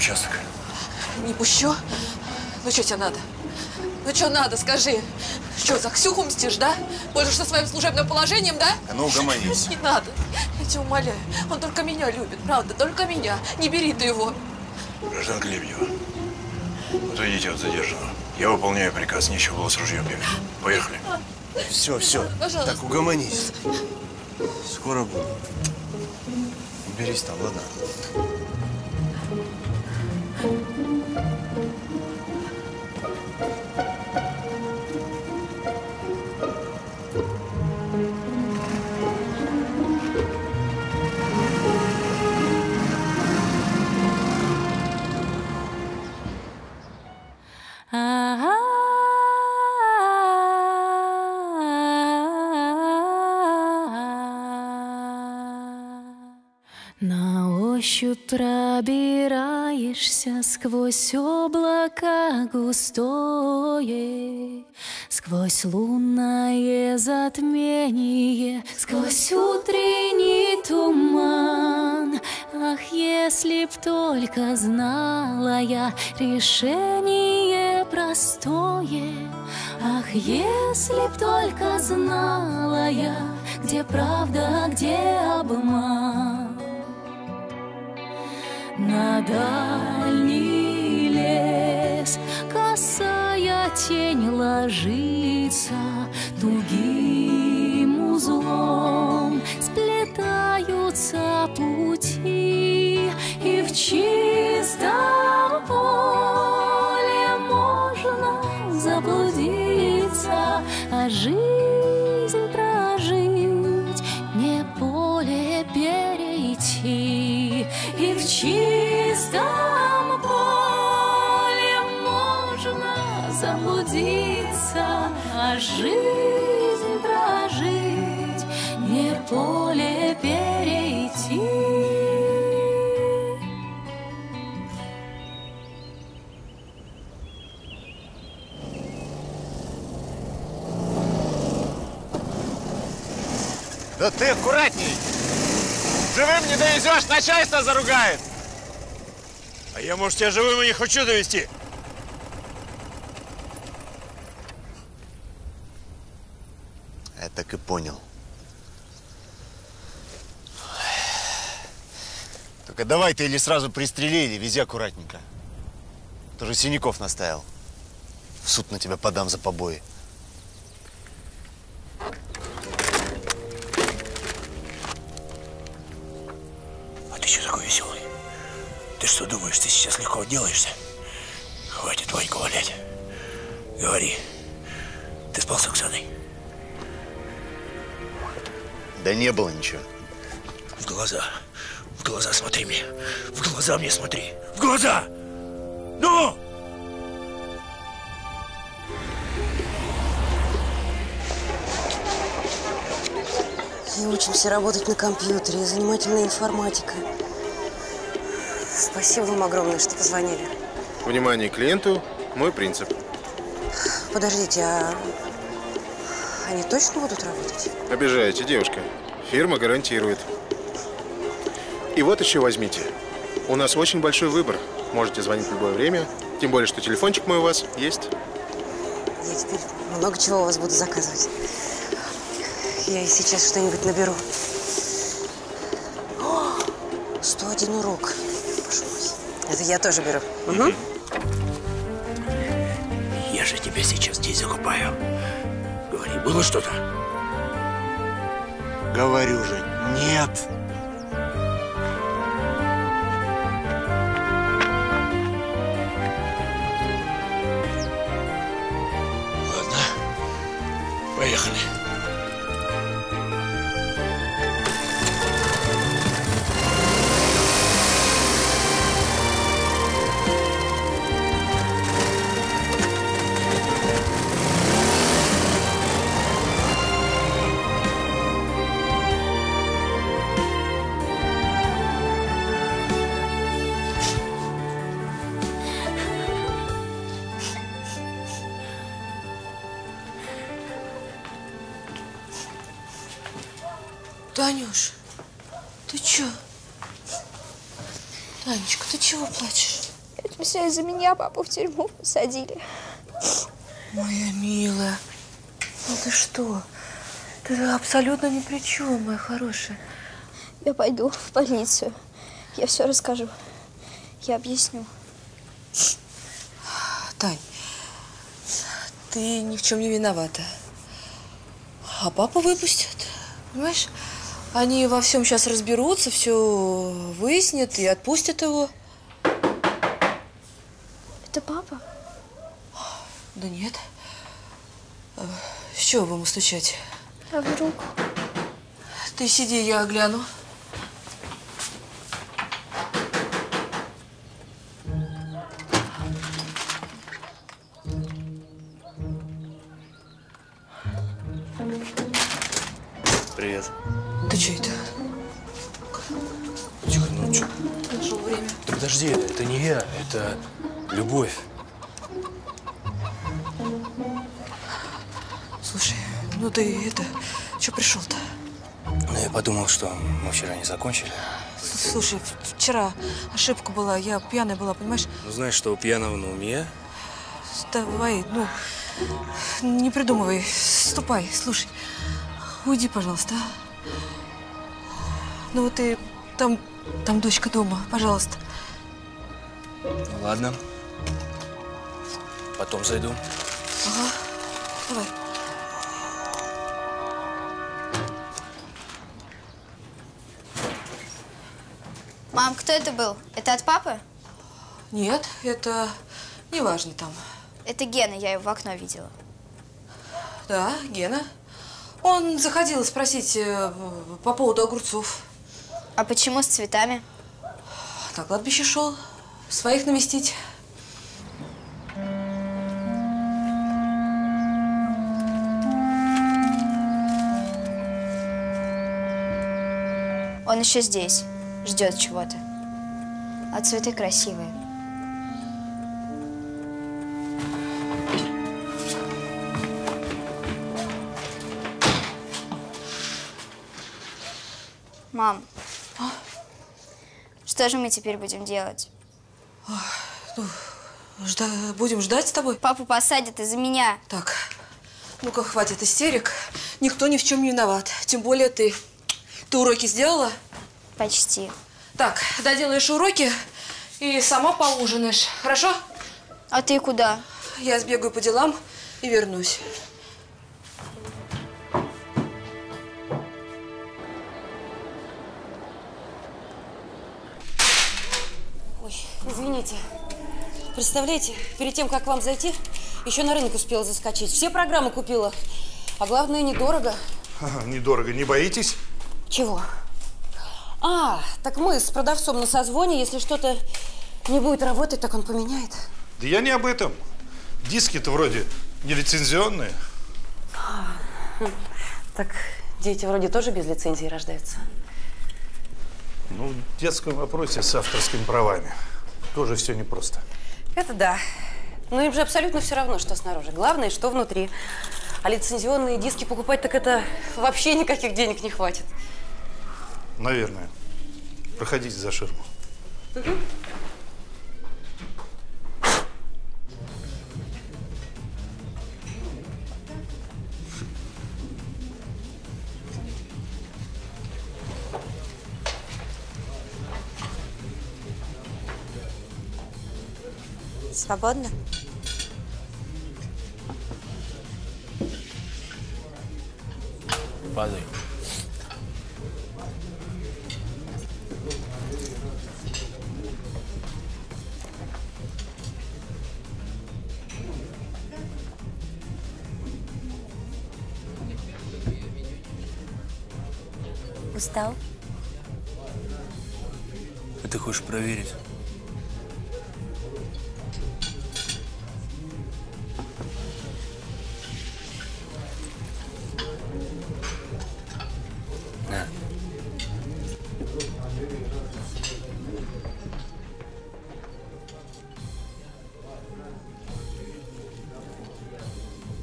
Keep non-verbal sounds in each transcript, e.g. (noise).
участок. Не пущу. Ну что тебе надо? Ну что надо, скажи. Что, за Ксюху мстишь, да? Пользуешься своим служебным положением, да? А ну, угомонись. Не надо. Я тебя умоляю. Он только меня любит, правда, только меня. Не бери ты его. Гражданка Лебедева, отойдите от задержанного. Я выполняю приказ, нечего было с ружьем бегать. Поехали. Все, все. Пожалуйста. Так, угомонись. Скоро буду. Уберись там, ладно? Ощупь пробираешься сквозь облака густое, Сквозь лунное затмение, сквозь утренний туман. Ах, если б только знала я решение простое, Ах, если б только знала я, где правда, где обман. На дальний лес косая тень ложится Тугим узлом сплетаются пути И в чистом поле можно заблудиться А жизнь чистом поле можно заблудиться А жизнь прожить не поле перейти Да ты аккуратней! Живым не довезешь, начальство заругает! А я, может, тебя живым и не хочу довести. Я так и понял. Только давай ты или сразу пристрели, или вези аккуратненько. Тоже Синяков наставил. В суд на тебя подам за побои. Отделаешься? Хватит Ваньку валять. Говори, ты спал с Оксаной? Да не было ничего. В глаза, в глаза смотри мне. В глаза мне смотри. В глаза! Ну! И учимся работать на компьютере, и занимательная информатика. Спасибо вам огромное, что позвонили. Внимание клиенту – мой принцип. Подождите, а они точно будут работать? Обижаете, девушка. Фирма гарантирует. И вот еще возьмите. У нас очень большой выбор. Можете звонить в любое время. Тем более, что телефончик мой у вас есть. Я теперь много чего у вас буду заказывать. Я и сейчас что-нибудь наберу. О, 101 урок. Мой. Это я тоже беру. Мгм. Я же тебя сейчас здесь закупаю. Говори, было что-то? Говорю же, нет. Ладно, поехали. Из-за меня папу в тюрьму посадили. Моя милая, ну ты что? Ты абсолютно ни при чем, моя хорошая. Я пойду в полицию. Я все расскажу. Я объясню. Тань, ты ни в чем не виновата. А папу выпустят, понимаешь? Они во всем сейчас разберутся, все выяснят и отпустят его. Это папа? Да нет. А, С чего бы ему стучать? А вдруг? Ты сиди, я гляну. Привет. Ты что это? Тихо, ну чё? Нашел время. Да подожди, это не я, это любовь. Ну ты это, что пришел-то? Ну, я подумал, что мы вчера не закончили. Слушай, вчера ошибка была, я пьяная была, понимаешь? Ну, знаешь, что у пьяного на уме? Давай, ну, не придумывай, ступай, слушай. Уйди, пожалуйста, а? Ну вот ты, там, там дочка дома, пожалуйста. Ну, ладно. Потом зайду. Ага, давай. Мам, кто это был? Это от папы? Нет, это неважно там. Это Гена, я его в окно видела. Да, Гена. Он заходил спросить э, по поводу огурцов. А почему с цветами? На кладбище шел, своих навестить. Он еще здесь, ждет чего-то. А цветы красивые. Мам, что же мы теперь будем делать? Жда- будем ждать с тобой? Папу посадят из-за меня. Так, ну-ка, хватит истерик. Никто ни в чем не виноват. Тем более ты. Ты уроки сделала? Почти. Так, доделаешь уроки и сама поужинаешь. Хорошо? А ты куда? Я сбегаю по делам и вернусь. Ой, извините. Представляете, перед тем, как к вам зайти, еще на рынок успела заскочить. Все программы купила. А главное, недорого. Ага, Недорого, не боитесь? Чего? А, так мы с продавцом на созвоне. Если что-то не будет работать, так он поменяет. Да я не об этом. Диски-то вроде не лицензионные. Так дети вроде тоже без лицензии рождаются. Ну, в детском вопросе с авторскими правами. Тоже все непросто. Это да. Но им же абсолютно все равно, что снаружи. Главное, что внутри. А лицензионные диски покупать, так это вообще никаких денег не хватит. Наверное. Проходите за ширму. Свободно? Падай. Проверить?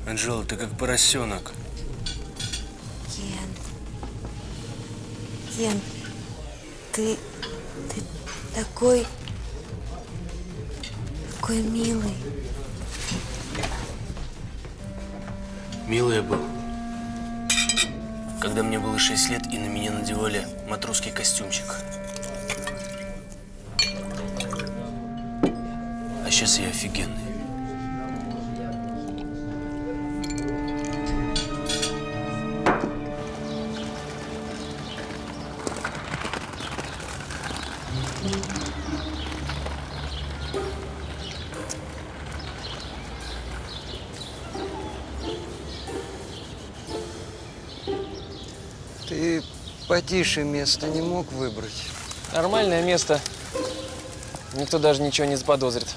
Анжела, ты как поросенок. Ген. Ген, ты... Ты такой... такой милый. Милый я был. Когда мне было 6 лет, и на меня надевали матросский костюмчик. А сейчас я офигенный. Потише место не мог выбрать? Нормальное место. Никто даже ничего не заподозрит.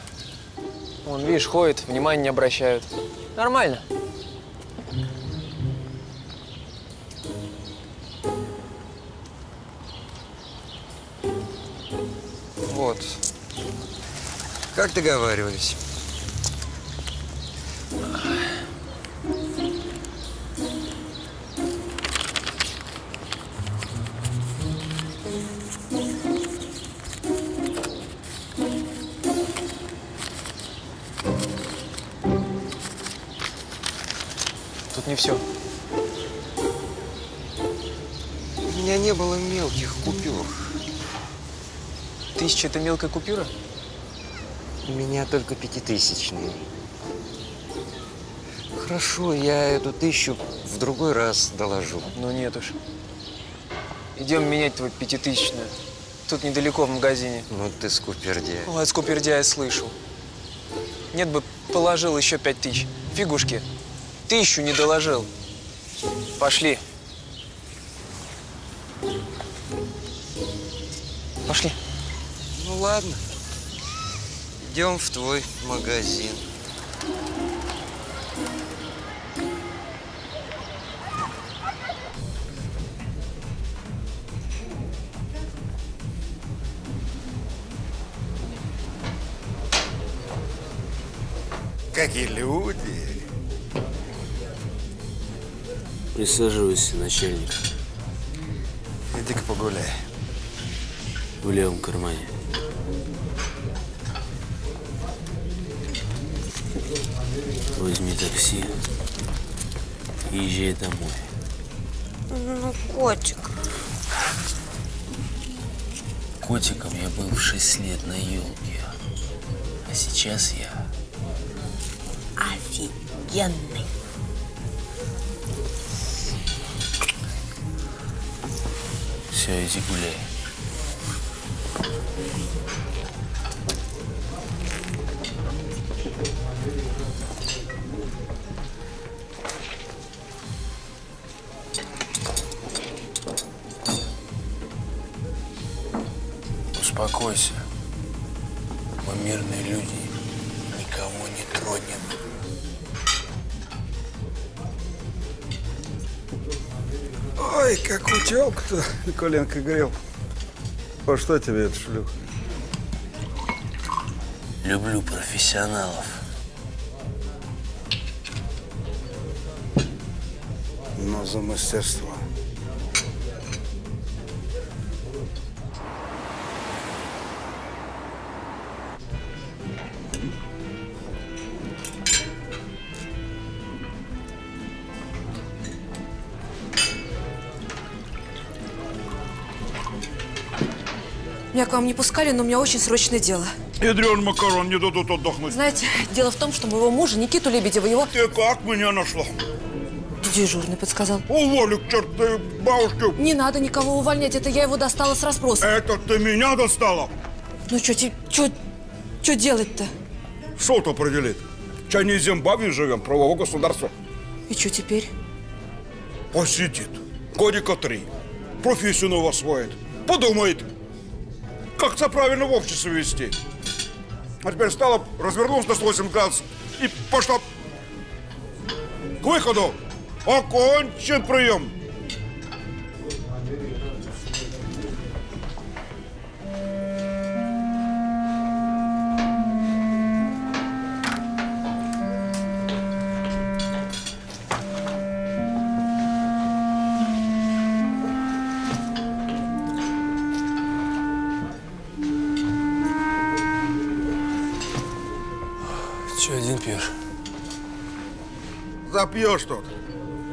Вон, видишь, ходит, внимания не обращают. Нормально. Вот. Как договаривались? Тут не все. У меня не было мелких купюр. Тысяча – это мелкая купюра? У меня только пятитысячные. Хорошо, я эту тысячу в другой раз доложу. Ну нет уж. Идем менять твою пятитысячную. Тут недалеко в магазине. Ну ты скупердяй. Ой, скупердяя слышу. Нет бы положил еще пять тысяч. Фигушки. Тысячу не доложил. Пошли. Пошли. Ну ладно. Идем в твой магазин. Присаживайся, начальник. Иди-ка погуляй. В левом кармане. Возьми такси и езжай домой. Ну, котик. Котиком я был в 6 лет на елке. А сейчас я Офигенный. Все, иди гуляй. Успокойся. Как утек-то, коленка грел. По что тебе это шлюха? Люблю профессионалов. Но за мастерство. К вам не пускали, но у меня очень срочное дело. Ядрен макарон, не дадут отдохнуть. Знаете, дело в том, что моего мужа, Никиту Лебедева, его... Ты как меня нашла? Дежурный подсказал. Уволю к чертовой бабушке. Не надо никого увольнять, это я его достала с расспросом. Это ты меня достала? Ну что, что, что делать-то? Суд определит. Чай не в Зимбабве живем, правового государства. И что теперь? Посидит. Годика три. Профессию новую освоит. Подумает, как себя правильно в обществе вести. А теперь стала, развернулась на 180 градусов и пошла к выходу. Окончен прием. Запьешь тут.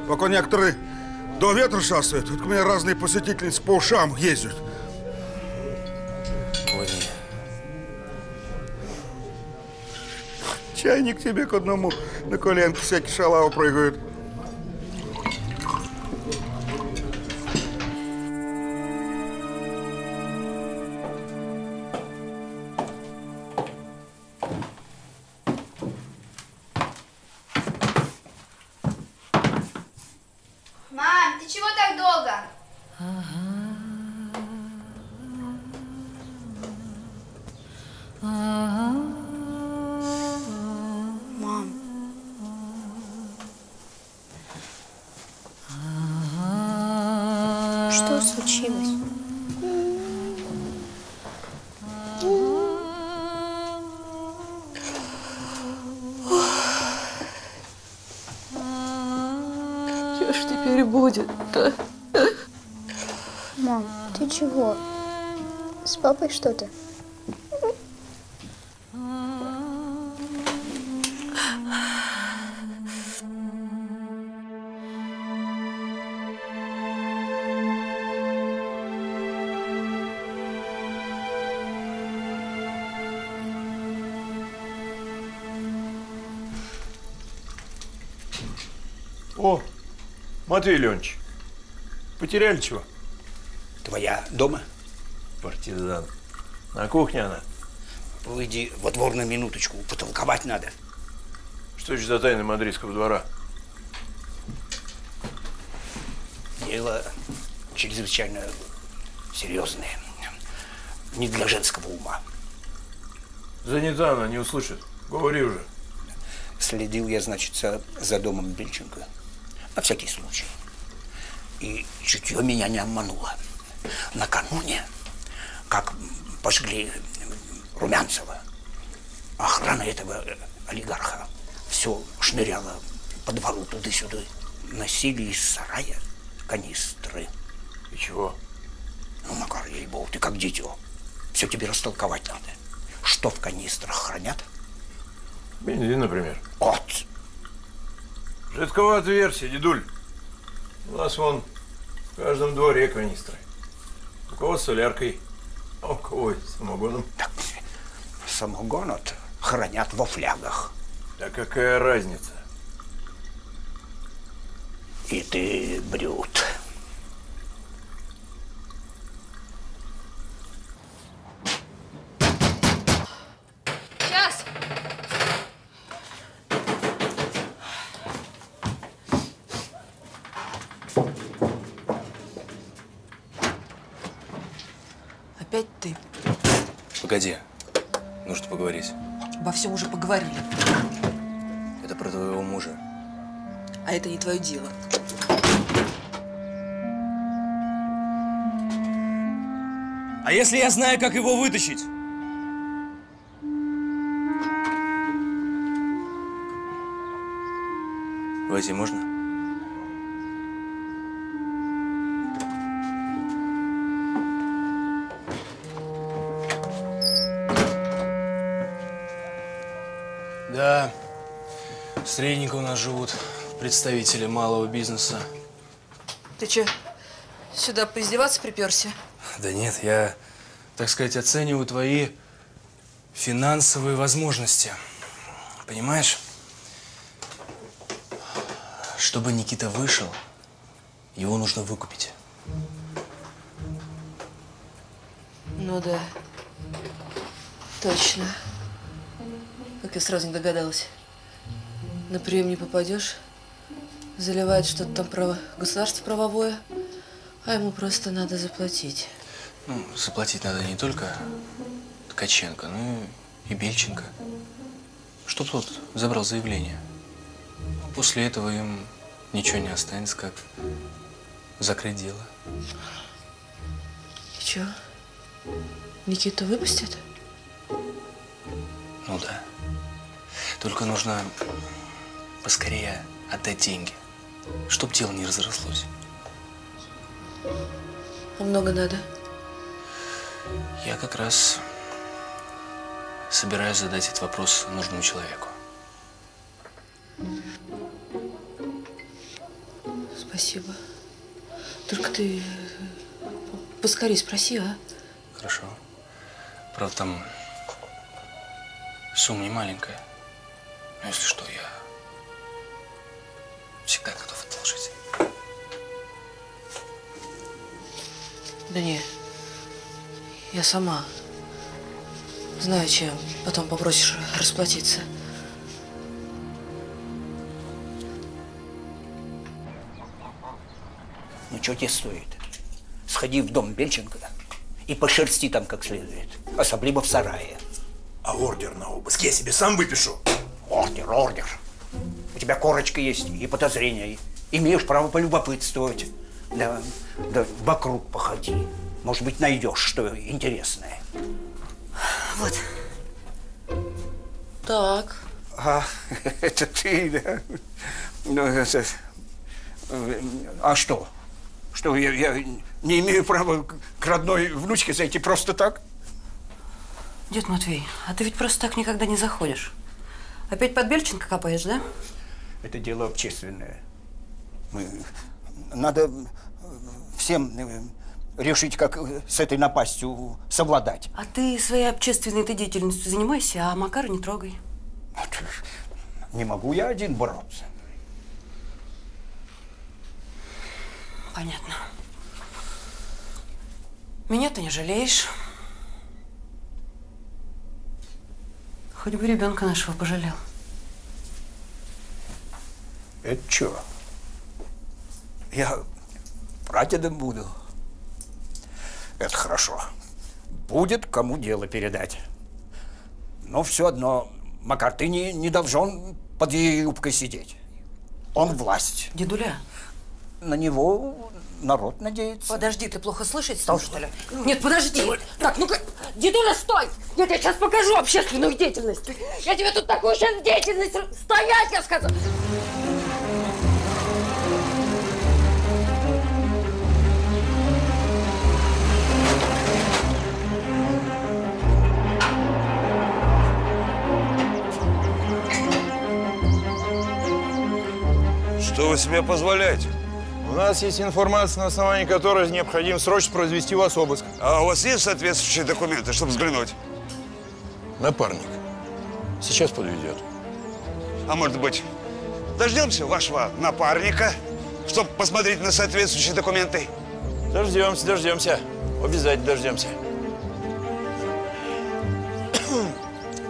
Пока некоторые до ветра шастают, вот у меня разные посетительницы по ушам ездят. Кони. Чайник тебе к одному на коленке всякие шалавы прыгают. Что случилось? Что ж теперь будет-то? Мам, ты чего? С папой что-то? Матвей Леонидович, потеряли чего? Твоя дома? Партизан. На кухне она. Выйди во двор на минуточку, потолковать надо. Что еще за тайны мадридского двора? Дело чрезвычайно серьезное. Не для женского ума. Занята она, не услышит. Говори уже. Следил я, значит, за, за домом Бельченко. На всякий случай. И чутье меня не обмануло. Накануне, как пожгли Румянцева, охрана этого олигарха все шныряла по двору туда-сюда. Носили из сарая канистры. И чего? Ну, Макар, ей-богу, ты как дитё. Все тебе растолковать надо. Что в канистрах хранят? Бензин, например. От. Жидковатая версия, дедуль. У нас вон в каждом дворе канистры. У кого с соляркой, а у кого с самогоном. Самогон от хранят во флягах. Да какая разница? И ты брют. Сейчас. Опять ты. Погоди. Нужно поговорить. Обо поговорили. Это про твоего мужа. А это не твое дело. А если я знаю, как его вытащить? Войти можно? Да, средненько у нас живут представители малого бизнеса. Ты че, сюда поиздеваться приперся? Да нет, я, так сказать, оцениваю твои финансовые возможности. Понимаешь? Чтобы Никита вышел, его нужно выкупить. Ну да. Точно. Как я сразу не догадалась. На прием не попадешь. Заливает что-то там право, государство правовое, а ему просто надо заплатить. Ну, заплатить надо не только Ткаченко, но и Бельченко. Чтоб тот забрал заявление. После этого им ничего не останется, как закрыть дело. И чё? Никиту выпустят? Ну да. Только нужно поскорее отдать деньги, чтоб дело не разрослось. А много надо? Я как раз собираюсь задать этот вопрос нужному человеку. Спасибо. Только ты поскорей спроси, а? Хорошо. Правда, там сумма не маленькая. Но если что, я всегда готов одолжить. Да не, я сама знаю, чем потом попросишь расплатиться. Ну, что тебе стоит? Сходи в дом Бельченко и пошерсти там как следует. Особливо в сарае. А ордер на обыск я себе сам выпишу. Ордер, ордер. У тебя корочка есть и подозрения. Имеешь право полюбопытствовать. Да, да вокруг походи. Может быть, найдешь что интересное. Вот. Так. А, (laughs) это ты, да? Ну, это, а что? Что, я, я не имею права к родной внучке зайти просто так? Дед Матвей, а ты ведь просто так никогда не заходишь. Опять под Бельченко копаешь, да? Это дело общественное. Мы, надо всем э, решить, как э, с этой напастью совладать. А ты своей общественной ты деятельностью занимайся, а Макара не трогай. Не могу я один бороться. Понятно. Меня ты не жалеешь. Хоть бы ребенка нашего пожалел. Это что? Я прадедом буду. Это хорошо. Будет кому дело передать. Но все одно, Макар, ты не, не должен под ее юбкой сидеть. Он власть. Дедуля. На него народ надеется. Подожди, ты плохо слышать стал, что ли? Нет, подожди. Так, ну-ка, дедуля, стой! Я тебе сейчас покажу общественную деятельность. Я тебе тут такую сейчас деятельность... Стоять, я сказала! Что вы себе позволяете? У нас есть информация, на основании которой необходимо срочно произвести у вас обыск. А у вас есть соответствующие документы, чтобы взглянуть? Напарник. Сейчас подведет. А может быть, дождемся вашего напарника, чтобы посмотреть на соответствующие документы? Дождемся, дождемся. Обязательно дождемся.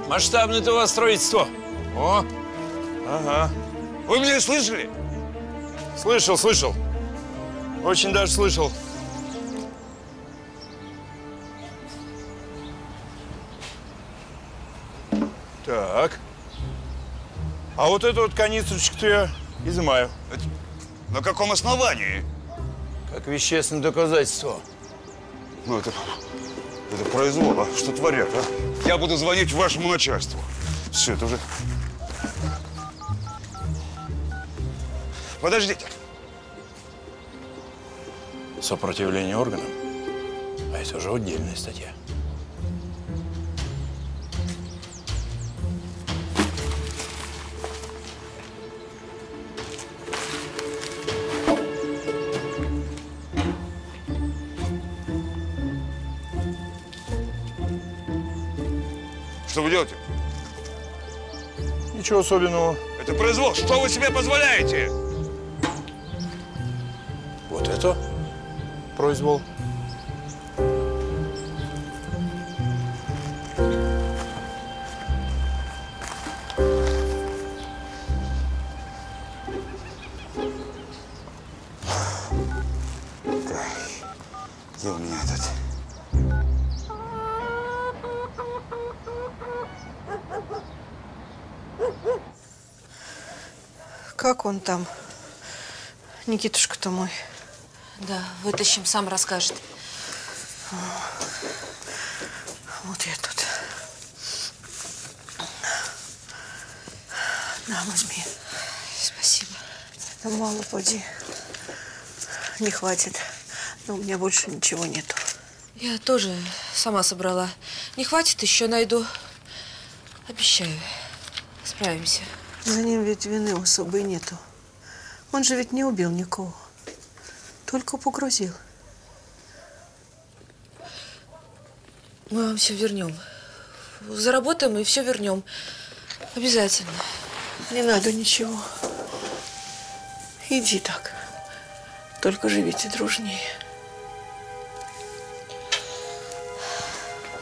Масштабное-то у вас строительство. О, ага. Вы меня слышали? Слышал, слышал. Очень даже слышал. Так. А вот эту вот канистрочку я изымаю. На каком основании? Как вещественное доказательство. Ну, это, это произвол, а? Что творят, а? Я буду звонить вашему начальству. Все, это уже... Подождите. Сопротивление органам. А это уже отдельная статья. Что вы делаете? Ничего особенного. Это произвол. Что вы себе позволяете? Вот это произвол. Где у меня этот? Как он там? Никитушка-то мой. Да, вытащим, сам расскажет. Вот я тут. На, возьми. Спасибо. Да мало, поди. Не хватит. Но у меня больше ничего нету. Я тоже сама собрала. Не хватит, еще найду. Обещаю. Справимся. За ним ведь вины особой нету. Он же ведь не убил никого. Только погрузил. Мы вам все вернем. Заработаем и все вернем. Обязательно. Не надо ничего. Иди так. Только живите дружнее.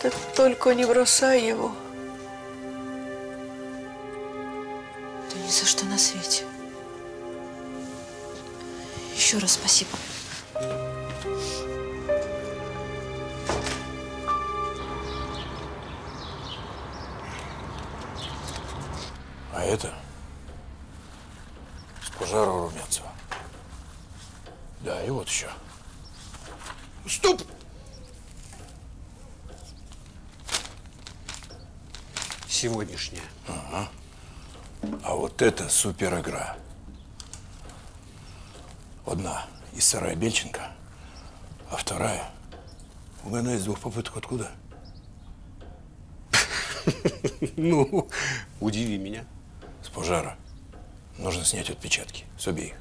Так только не бросай его. Еще раз спасибо. А это с пожара Румянцева. Да, и вот еще. Стоп! Сегодняшняя. Ага. А вот это супер игра. Одна из сарая Бельченко, а вторая, угадай, с двух попыток откуда? (laughs) Ну, удиви меня. С пожара. Нужно снять отпечатки с обеих.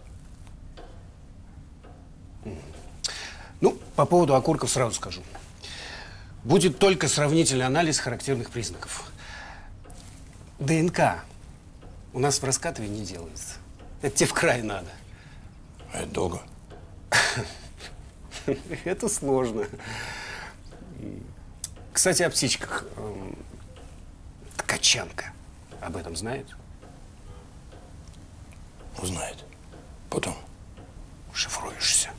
Ну, по поводу окурков сразу скажу. Будет только сравнительный анализ характерных признаков. ДНК у нас в раскатыве не делается. Это тебе в край надо. А это долго? (laughs) Это сложно. Кстати, о птичках. Эм, Ткачанка об этом знает? Узнает. Потом. Шифруешься.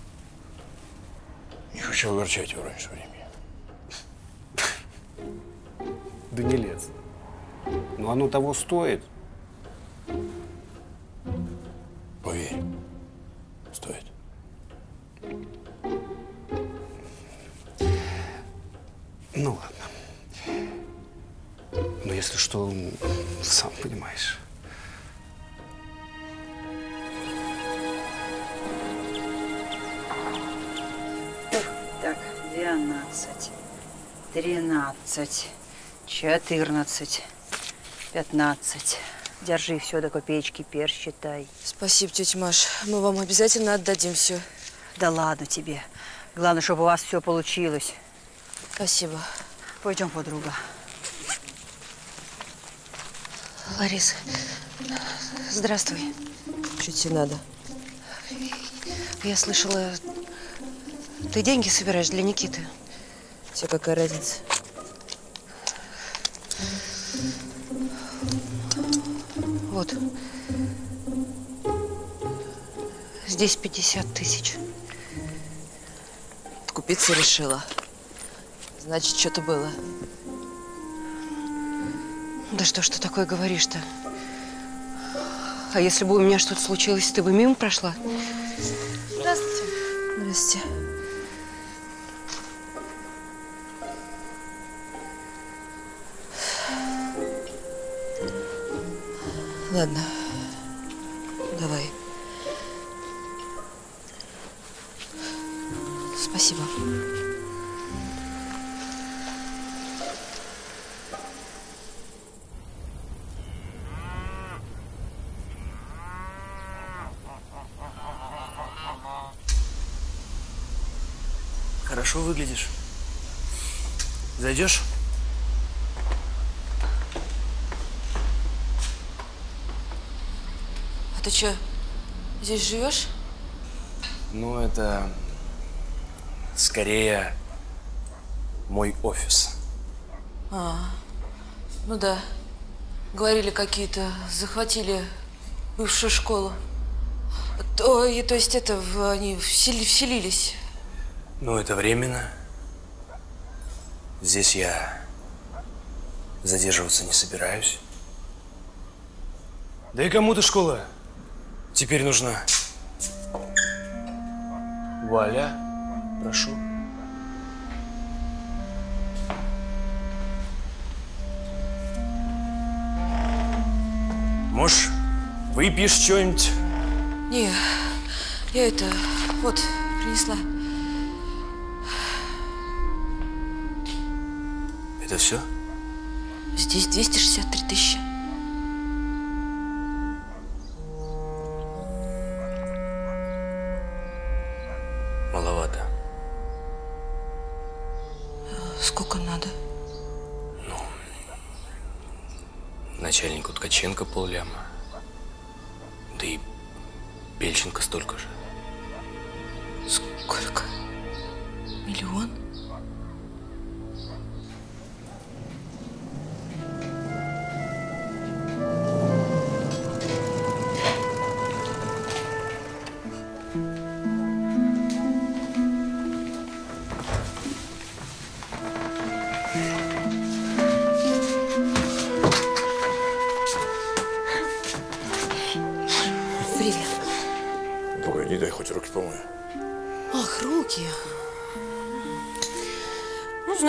Не хочу огорчать его раньше времени. Да не лез. Но оно того стоит. Поверь. Стоит. Ну ладно. Но если что, сам понимаешь. Так, 12, 13, 14, 15. Держи все до копеечки, пересчитай. Спасибо, тетя Маш. Мы вам обязательно отдадим все. Да ладно тебе. Главное, чтобы у вас все получилось. Спасибо. Пойдем, подруга. Лариса, здравствуй. Что тебе надо? Я слышала, ты деньги собираешь для Никиты. Тебе какая разница? Вот. Здесь 50 тысяч. Купиться решила. Значит, что-то было. Да что ж ты такое говоришь-то? А если бы у меня что-то случилось, ты бы мимо прошла? Здравствуйте. Здрасте. Ладно. Ты что, здесь живешь? Ну, это скорее мой офис. А, ну да. Говорили какие-то, захватили бывшую школу. То, и, то есть это, в- они всели- вселились. Ну, это временно. Здесь я задерживаться не собираюсь. Да и кому-то школа теперь нужна. Валя, прошу. Может, выпьешь что-нибудь? Не, я это, вот, принесла. Это все? Здесь 263 тысячи.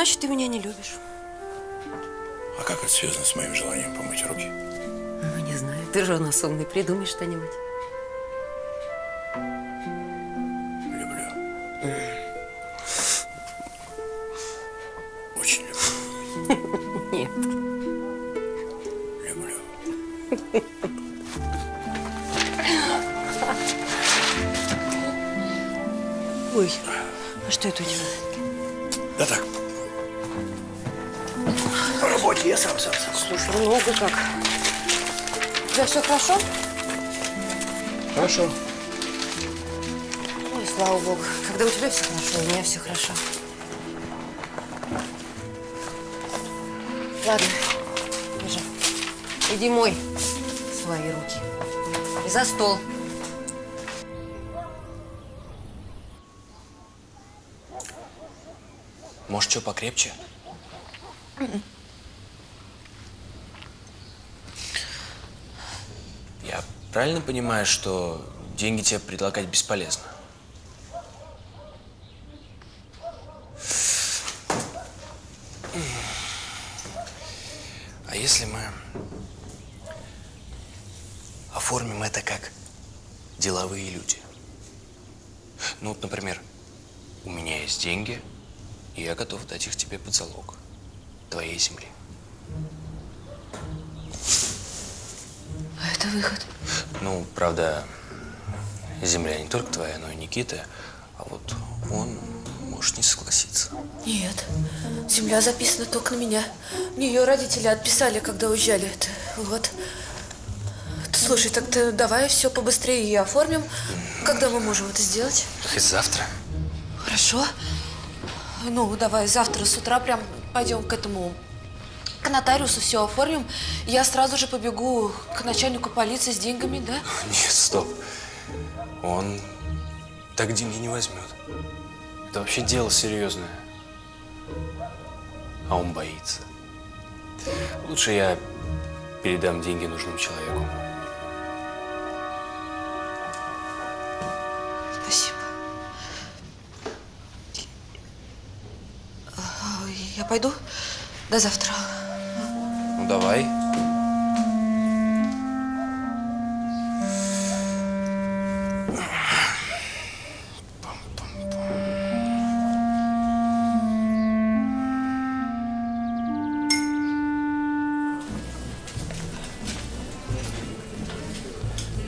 Значит, ты меня не любишь. А как это связано с моим желанием помыть руки? Ну, не знаю. Ты же у нас умный. Придумай что-нибудь. Много как. У тебя все хорошо? Хорошо. Ой, слава богу. Когда у тебя все хорошо, у меня все хорошо. Ладно, держи. Иди мой свои руки. И за стол. Может, что покрепче? Я правильно понимаю, что деньги тебе предлагать бесполезно? А если мы оформим это как деловые люди? Ну, вот, например, у меня есть деньги, и я готов дать их тебе под залог твоей земли. А это выход. Ну, правда, земля не только твоя, но и Никиты, а вот он может не согласиться. Нет, земля записана только на меня. Мне ее родители отписали, когда уезжали. Это, вот. Слушай, так ты давай все побыстрее и оформим. Когда мы можем это сделать? Хоть завтра. Хорошо. Ну, давай завтра с утра прям пойдем к этому, к нотариусу все оформим. Я сразу же побегу к начальнику полиции с деньгами, да? Нет, стоп. Он так деньги не возьмет. Это вообще дело серьезное. А он боится. Лучше я передам деньги нужному человеку. Спасибо. Я пойду. До завтра. Ну, давай.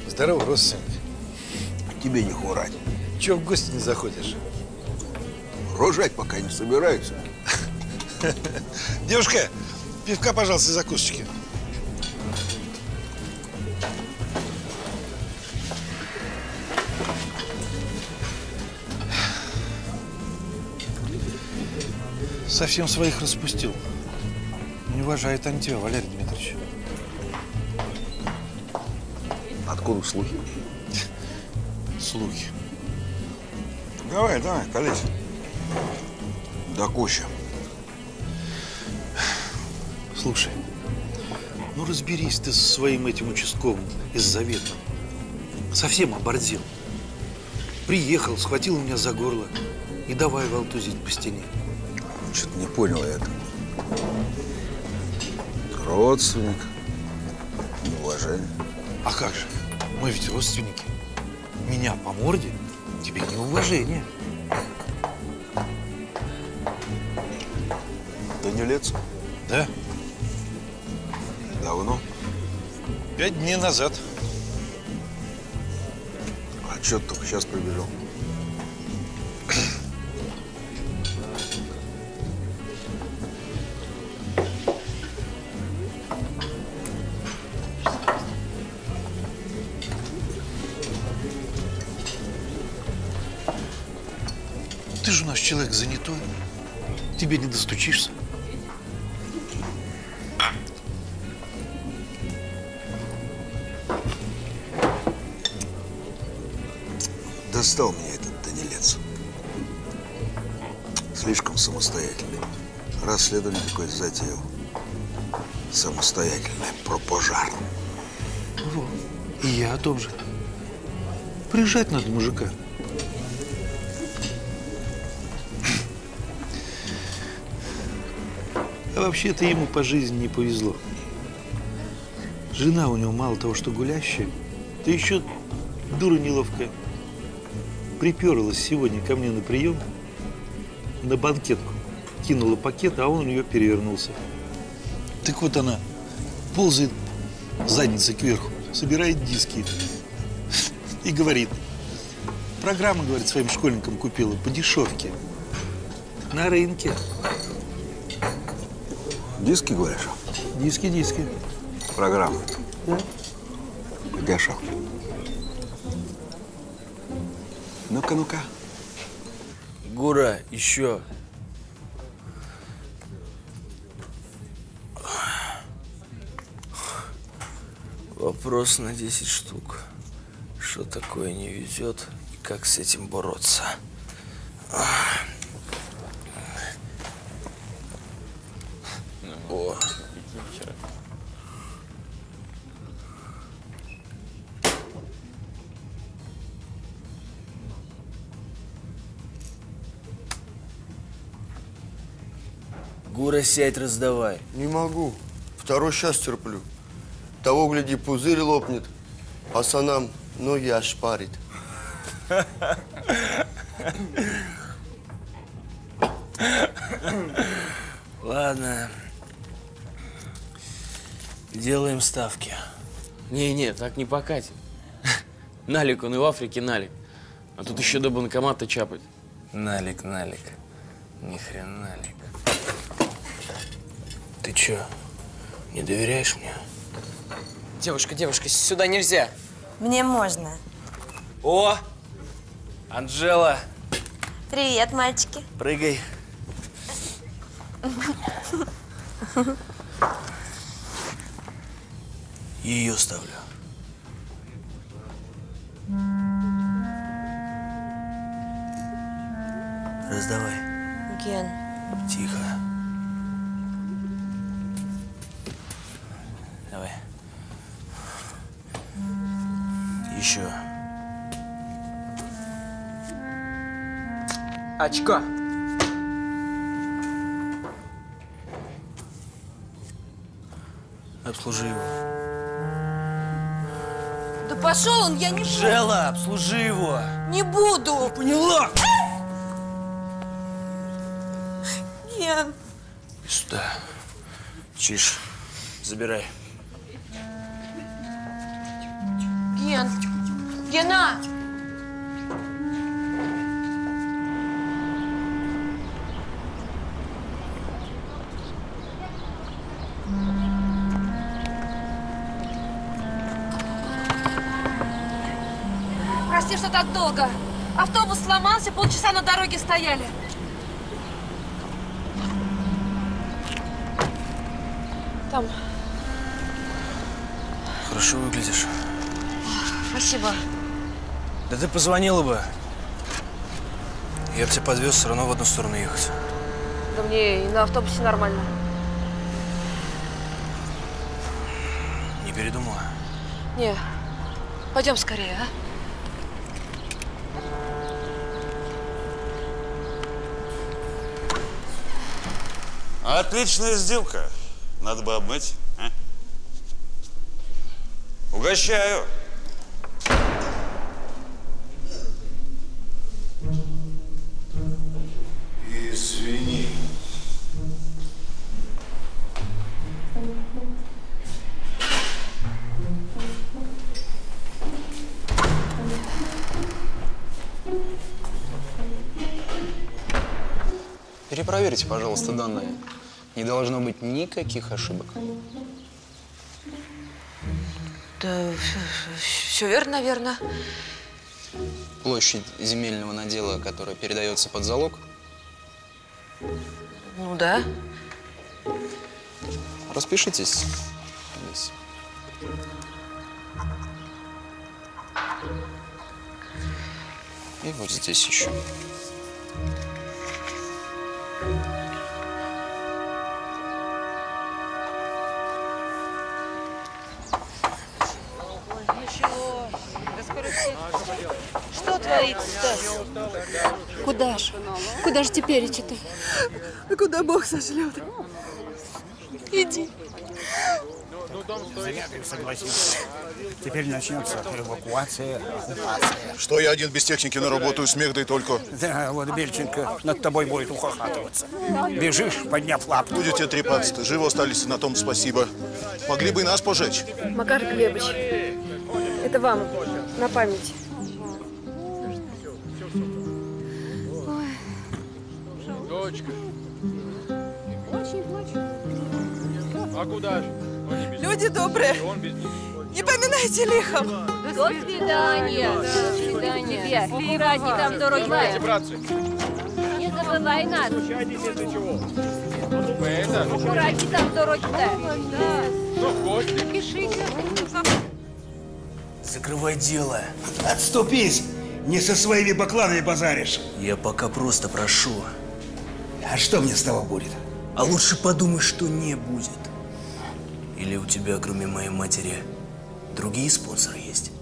Здорово, родственник. Тебе не хворать. Чего в гости не заходишь? Рожать пока не собираются. Девушка, пивка, пожалуйста, и закусочки. Совсем своих распустил. Не уважает он тебя, Валерий Дмитриевич. Откуда слухи? Слухи. Давай, давай, колись. Да куча. Слушай, ну разберись ты со своим этим участковым из заветным. Совсем оборзел. Приехал, схватил меня за горло и давай волтузить по стене. Что-то не понял я это. Родственник. Уважение. А как же? Мы ведь родственники. Меня по морде, тебе неуважение. Данилец? Да? Давно? Пять дней назад. А что ты только сейчас прибежал? Ты же у нас человек занятой. Тебе не достучишься. Достал меня этот Данилец. Слишком самостоятельный. Расследование какое-то затеял. Самостоятельное, про пожар. Вот. И я о том же. Прижать надо мужика. А вообще-то ему по жизни не повезло. Жена у него мало того, что гулящая, да еще дура неловкая. Приперлась сегодня ко мне на прием, на банкетку. Кинула пакет, а он у нее перевернулся. Так вот она ползает задницей кверху, собирает диски и говорит, программу, говорит, своим школьникам купила по дешевке. На рынке. Диски, говоришь? Диски, диски. Программа. Да. Дешево. Ну-ка, ну-ка. Гура, еще. Вопрос на 10 штук. Что такое не везет и как с этим бороться? Гура, сядь, раздавай. Не могу. Второй час терплю. Того, гляди, пузырь лопнет, пацанам ноги ошпарит. Ладно. Делаем ставки. Не-не, так не покатит. (laughs) Налик он и в Африке налик. А тут еще до банкомата чапать. Налик, налик. Ни хрена налик. Ты чё, не доверяешь мне? Девушка, девушка, сюда нельзя. Мне можно. О! Анжела, Привет, мальчики. прыгай. Ее ставлю. Раздавай. Ген, Тихо. Очко. Обслужи его. Да пошел он, я не буду. Жела, обслужи его. Не буду. Поняла? Ген. Сюда. Чиж. Забирай. Ген. Гена. Что так долго. Автобус сломался, полчаса на дороге стояли. Там. Хорошо выглядишь. Спасибо. Да ты позвонила бы. Я бы тебя подвез, все равно в одну сторону ехать. Да мне и на автобусе нормально. Не передумала? Не, пойдем скорее, а? Отличная сделка. Надо бы обмыть. а? Угощаю. Перепроверьте, пожалуйста, данные. Не должно быть никаких ошибок. Да, все верно, наверное. площадь земельного надела, которая передается под залог? Ну да. Распишитесь здесь. И вот здесь еще. Скоро все... Что творится-то? Куда ж? Куда ж теперь идти-то? Куда Бог сошлет? Иди. Зря ты согласился. Теперь начнется эвакуация, оккупация. Что я один без техники на работу, смех да и только. Да, вот Бельченко над тобой будет ухахатываться. Бежишь, подняв лапу. Будете трепаться живо остались, на том спасибо. Могли бы и нас пожечь. Макар Глебович, это вам, на память. Дочка. Очень плачу. А куда же? Люди добрые, не поминайте лихом. До свидания. До свидания. Аккуратней там дороги. Давайте, братцы. Не забывай нас. Это... Аккуратней там дороги-то. Ну, гости. Пишите. Закрывай дело. Отступись. Не со своими бакланами базаришь. Я пока просто прошу. А что мне с того будет? А лучше подумай, что не будет. Или у тебя, кроме моей матери, другие спонсоры есть?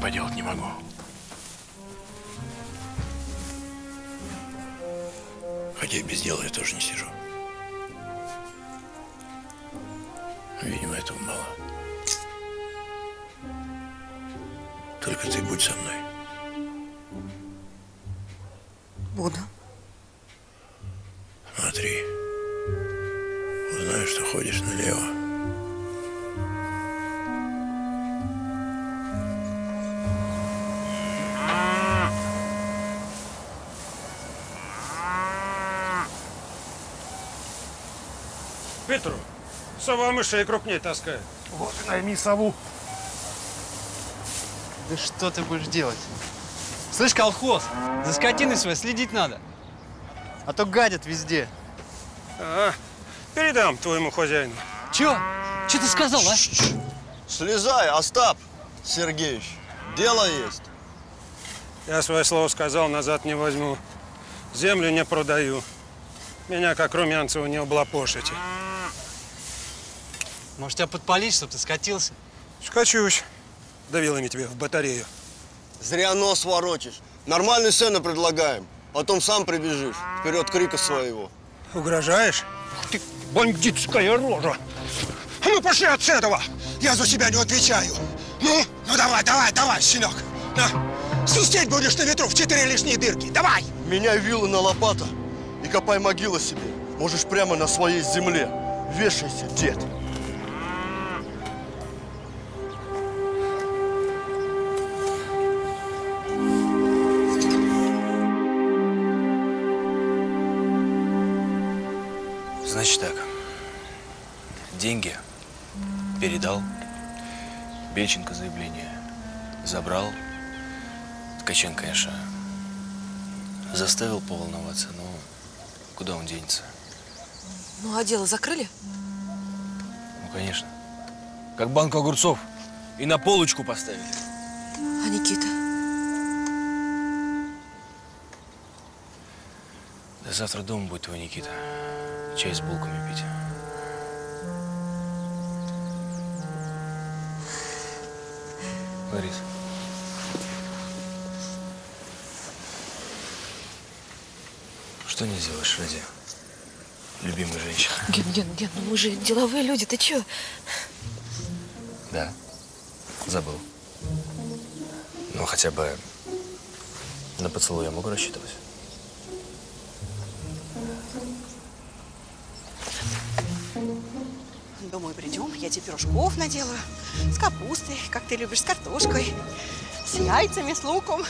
Поделать не могу. Сова мышей крупнее таскает. Вот и найми сову. Да что ты будешь делать? Слышь, колхоз, за скотиной своей следить надо. А то гадят везде. А, передам твоему хозяину. Чё? Чё ты сказал, а? Слезай, Остап Сергеевич. Дело есть. Я свое слово сказал, назад не возьму. Землю не продаю. Меня, как Румянцева, не облапошите. Может, тебя подпалить, чтобы ты скатился? Скачусь. Да вилами тебе в батарею. Зря нос ворочишь. Нормальную цену предлагаем. Потом сам прибежишь. Вперед крика своего. Угрожаешь? Ты бандитская рожа. А ну пошли от этого! Я за себя не отвечаю. Ну, ну давай, давай, давай, щенок. На, свистеть будешь на ветру в четыре лишние дырки. Давай! Меняй вилы на лопата и копай могилу себе. Можешь прямо на своей земле. Вешайся, дед. Значит так. Деньги передал. Бельченко заявление забрал. Ткачен, конечно, заставил поволноваться, но куда он денется? Ну, а дело закрыли? Ну, конечно. Как банку огурцов. И на полочку поставили. А Никита? Да завтра дома будет твой Никита. Чай с булками пить. Ларис. Что не сделаешь ради любимой женщины? Ген, Ген, Ген, ну мы же деловые люди, ты чё? Да, забыл. Ну, хотя бы на поцелуй я могу рассчитывать. Тебе пирожков наделаю. С капустой, как ты любишь, с картошкой. С яйцами, с луком.